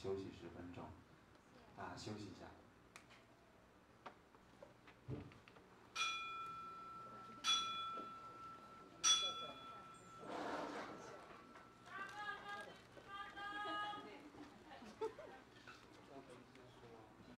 休息十分钟，大家休息一下。